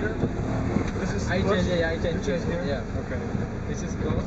here? This is I change, yeah, I change. You change here? Yeah. Okay. This is gold.